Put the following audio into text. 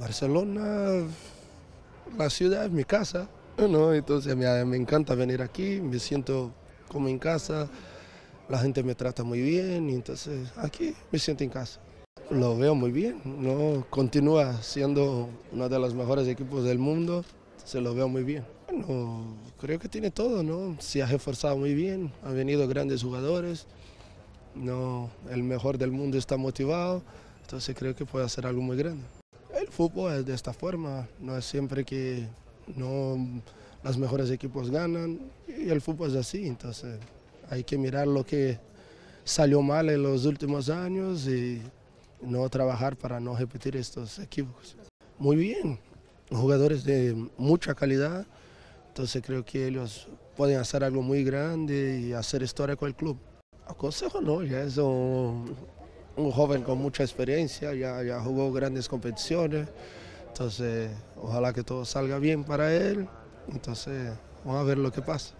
Barcelona, la ciudad es mi casa, ¿no? entonces me, encanta venir aquí, me siento como en casa, la gente me trata muy bien, entonces aquí me siento en casa. Lo veo muy bien, ¿no? continúa siendo uno de los mejores equipos del mundo, se lo veo muy bien. Bueno, creo que tiene todo, ¿no? Se ha reforzado muy bien, han venido grandes jugadores, no, el mejor del mundo está motivado, entonces creo que puede hacer algo muy grande. Fútbol es de esta forma, no es siempre que no los mejores equipos ganan y el fútbol es así, entonces hay que mirar lo que salió mal en los últimos años y no trabajar para no repetir estos equívocos. Muy bien, jugadores de mucha calidad, entonces creo que ellos pueden hacer algo muy grande y hacer historia con el club. Aconsejo no, ya es un, un joven con mucha experiencia, ya, ya jugó grandes competiciones, entonces ojalá que todo salga bien para él, entonces vamos a ver lo que pasa.